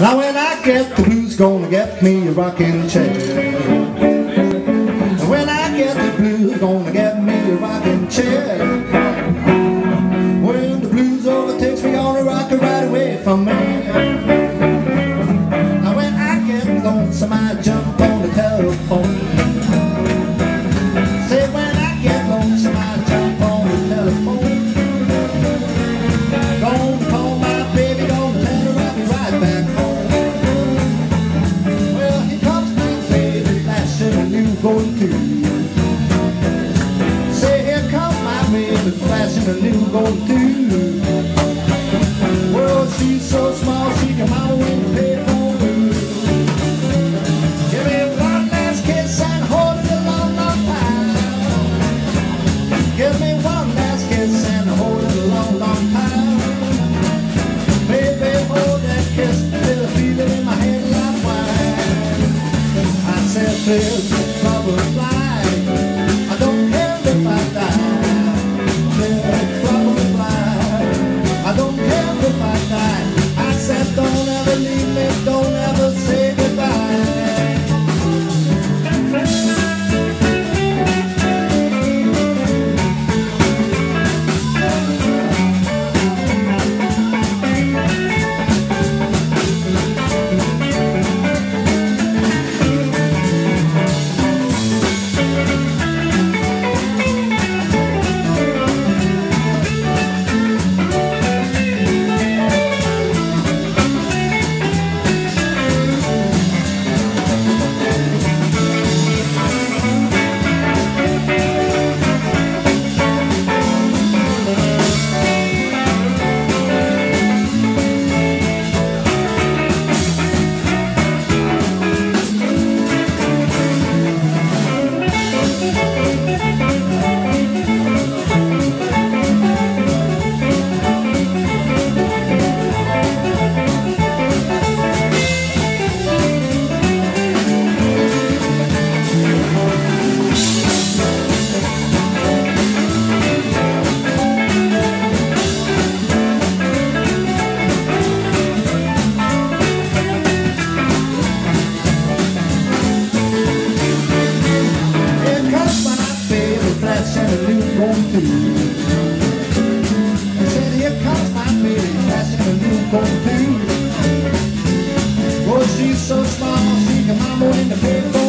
Now when I get the blues, gonna get me a rocking chair. When I get the blues, gonna get me a rocking chair. When the blues overtakes me, gonna rock it right away from me. Now when I get lonesome, I jump a new golden tube. Well, she's so small, she can mama you pay for her. Give me one last kiss and hold it a long, long time. Give me one last kiss and hold it a long, long time. Baby, hold that kiss, feel the feeling in my head like wine. I said, there's trouble fly. Golden. I said, here comes my baby, flashing a golden tube. Oh, she's so small, she can mama in the paper.